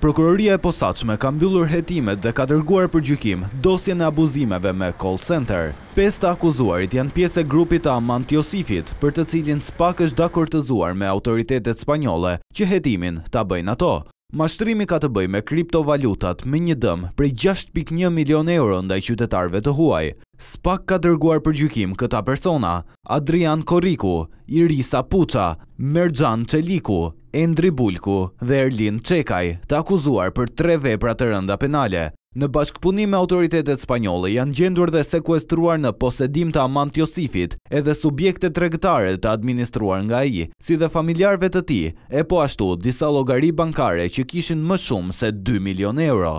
Prokuroria e Posaçme ka mbyllur hetimet dhe ka dërguar për gjykim dosjen e abuzimeve me Call Center. Pesë të akuzuarit janë pjesë e grupit të Amant Josifit, për të cilin spak është dakordësuar me autoritetet spanjolle që hetimin ta bëjnë ato. Mashtrimi ka të bëjë me kriptovalutat me një dëm prej gjashtë pikë një milionë euro ndaj qytetarëve të huaj. Spak ka dërguar për gjykim këta persona, Adrian Korriku, Irisa Puça, Merxhan Çeliku, Endri Bulku dhe Erlind Çekaj, të akuzuar për tre vepra të rënda penale. Në bashkëpunim me autoritetet spanjolle janë gjendur dhe sekuestruar në posedim të Amant Josifit edhe subjekte tregtare të administruar nga ai, si dhe familjarëve të tij, e po ashtu disa llogari bankare që kishin më shumë se dy milionë euro.